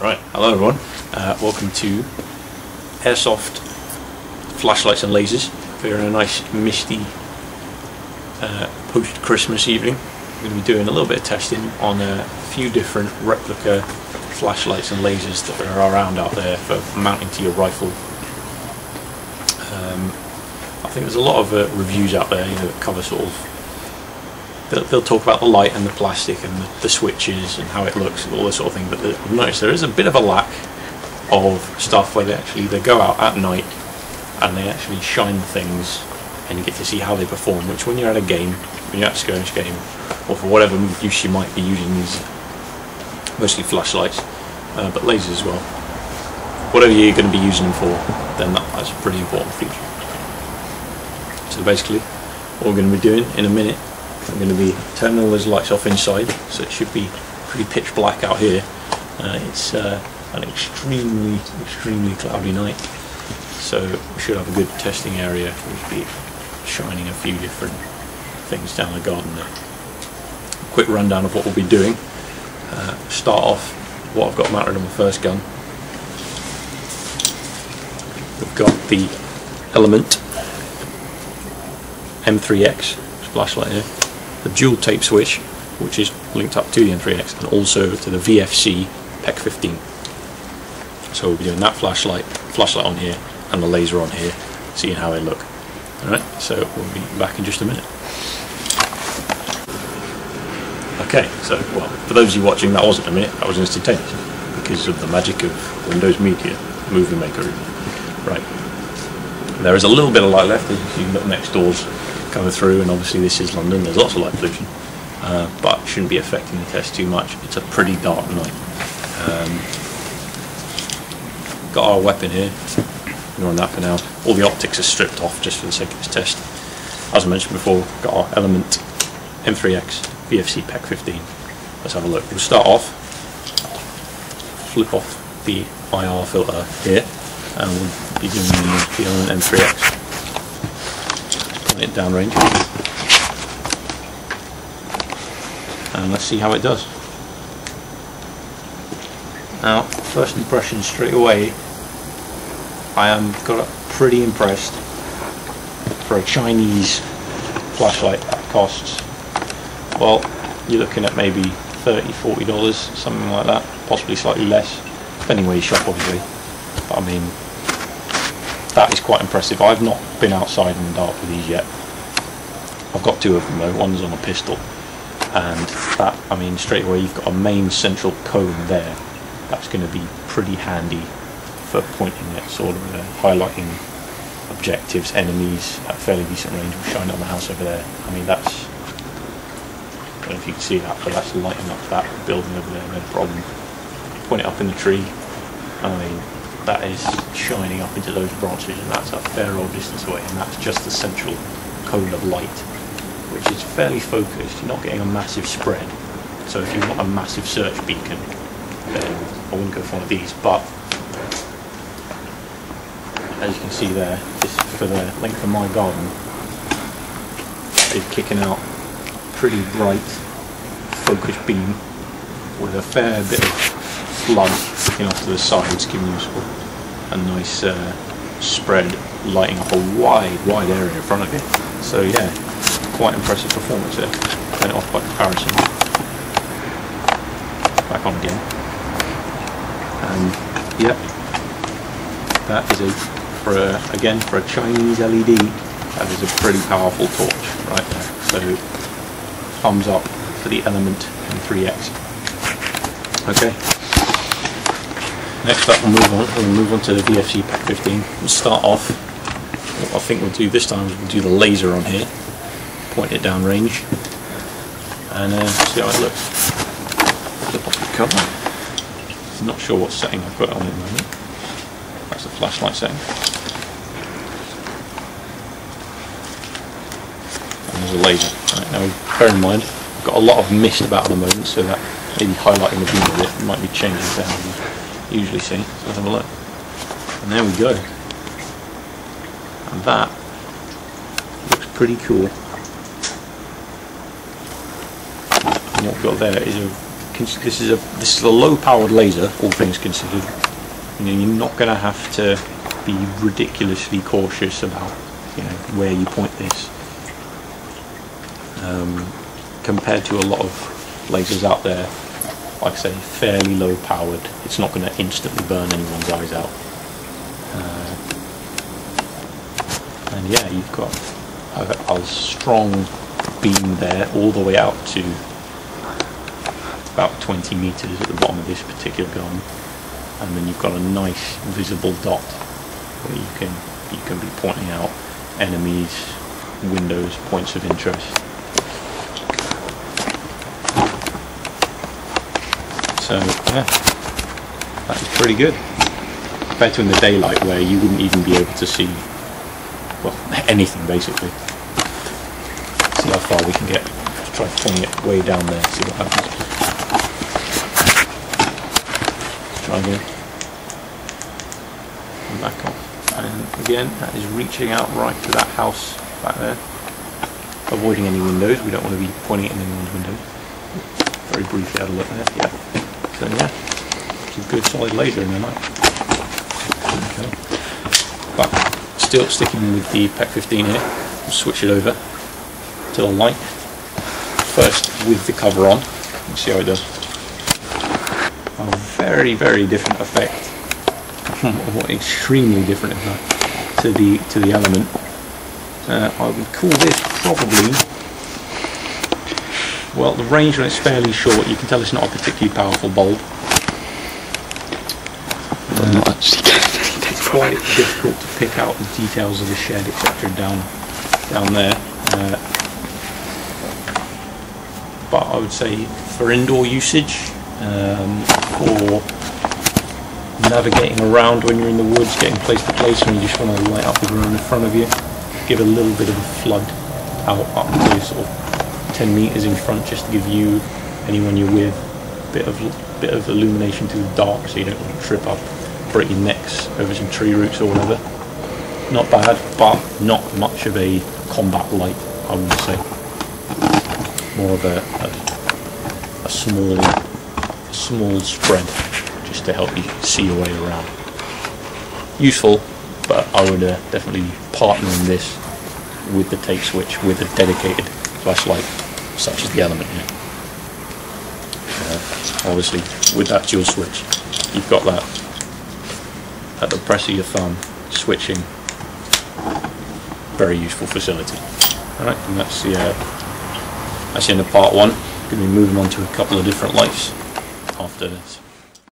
Right, hello everyone. Uh, welcome to Airsoft Flashlights and Lasers. We're in a nice misty uh, post-Christmas evening. We're going to be doing a little bit of testing on a few different replica flashlights and lasers that are around out there for mounting to your rifle. Um, I think there's a lot of uh, reviews out there you know, that cover sort of they'll, they'll talk about the light and the plastic and the, the switches and how it looks and all this sort of thing. But the, I've noticed there is a bit of a lack of stuff where they actually they go out at night and they actually shine things and you get to see how they perform. Which when you're at a game, when you're at a skirmish game, or for whatever use you might be using these, mostly flashlights, uh, but lasers as well. Whatever you're going to be using them for, then that, that's a pretty important feature. So basically, what we're going to be doing in a minute I'm going to be turning all those lights off inside, so it should be pretty pitch black out here. Uh, it's uh, an extremely, extremely cloudy night, so we should have a good testing area. We'll be shining a few different things down the garden there. Quick rundown of what we'll be doing. Uh, start off what I've got mounted on my first gun. We've got the Element M3X flashlight here the dual tape switch which is linked up to the M3X and also to the VFC PEQ 15 so we'll be doing that flashlight flashlight on here and the laser on here seeing how they look. Alright so we'll be back in just a minute. Okay so well for those of you watching that wasn't a minute that was instantaneous because of the magic of Windows Media Movie Maker. Right. There is a little bit of light left as you look next doors coming through and obviously this is London, there's lots of light pollution uh, but shouldn't be affecting the test too much. It's a pretty dark night. Um, got our weapon here, ignore that for now. All the optics are stripped off just for the sake of this test. As I mentioned before, got our Element M3X VFC PEQ 15. Let's have a look. We'll start off, flip off the IR filter here and we'll be doing the Element M3X it downrange and let's see how it does. Now first impression straight away I am got pretty impressed for a Chinese flashlight that costs. Well you're looking at maybe 30 40 dollars something like that possibly slightly less depending where you shop obviously. But I mean that is quite impressive. I've not been outside in the dark with these yet. I've got two of them though, one's on a pistol and that, I mean straight away you've got a main central cone there. That's going to be pretty handy for pointing at sort of uh, highlighting objectives, enemies at fairly decent range. We'll shine on the house over there. I mean that's, I don't know if you can see that, but that's lighting up that building over there, no problem. Point it up in the tree, I mean that is shining up into those branches and that's a fair old distance away and that's just the central cone of light which is fairly focused, you're not getting a massive spread. So if you want a massive search beacon then I wouldn't go for one of these. But as you can see there, this for the length of my garden. Is kicking out pretty bright focused beam with a fair bit of flood looking off to the sides, giving you a nice uh, spread, lighting up a wide, wide area in front of you. So yeah, quite impressive performance there. Turn it off by comparison. Back on again. And yep, that is a for a, again for a Chinese LED. That is a pretty powerful torch right there. So thumbs up for the Element M3X. Okay. Next up we'll move on, we'll move on to the VFC PEQ 15. We'll start off, what I think we'll do this time is we'll do the laser on here, point it down range, and uh, see how it looks. Flip off the cover. Not sure what setting I've got on at the moment. That's the flashlight setting. And there's a laser. Right, now bear in mind, I've got a lot of mist about at the moment, so that maybe highlighting the beam a bit might be changing sound usually see. So let's have a look. And there we go. And that looks pretty cool. And what we've got there is a this is a this is a low powered laser, all things considered. You know, you're not going to have to be ridiculously cautious about you know where you point this. Um, compared to a lot of lasers out there, like I say, fairly low powered. It's not going to instantly burn anyone's eyes out. Uh, and yeah, you've got a, a strong beam there all the way out to about 20 meters at the bottom of this particular gun and then you've got a nice visible dot where you can you can be pointing out enemies windows points of interest so yeah that is pretty good Better in the daylight where you wouldn't even be able to see well anything basically see how far we can get try pointing it way down there see what happens Let's try again. Back up. And again, that is reaching out right to that house back there. Avoiding any windows, we don't want to be pointing at anyone's windows. Very briefly had a look there, yeah. So yeah, it's a good solid laser in the night. Okay. But still sticking with the PEQ 15 here, we'll switch it over to the light. First with the cover on, let's see how it does a very, very different effect. what extremely different in fact to the to the element. Uh, I would call this probably well the range when it's fairly short you can tell it's not a particularly powerful bulb. Uh, it's quite difficult to pick out the details of the shed etc down down there. Uh, but I would say for indoor usage um, for navigating around when you're in the woods, getting place to place when you just want to light up the ground in front of you. Give a little bit of a flood out up to sort of 10 meters in front just to give you, anyone you're with, a bit of bit of illumination to the dark so you don't trip up, break your necks over some tree roots or whatever. Not bad, but not much of a combat light, I would say. More of a, a, a small small spread just to help you see your way around. Useful, but I would uh, definitely partner in this with the tape switch with a dedicated flashlight such as the element here. Obviously with that dual switch you've got that at the press of your thumb switching very useful facility alright and that's the uh, that's the end of part one going to be moving on to a couple of different lights after this.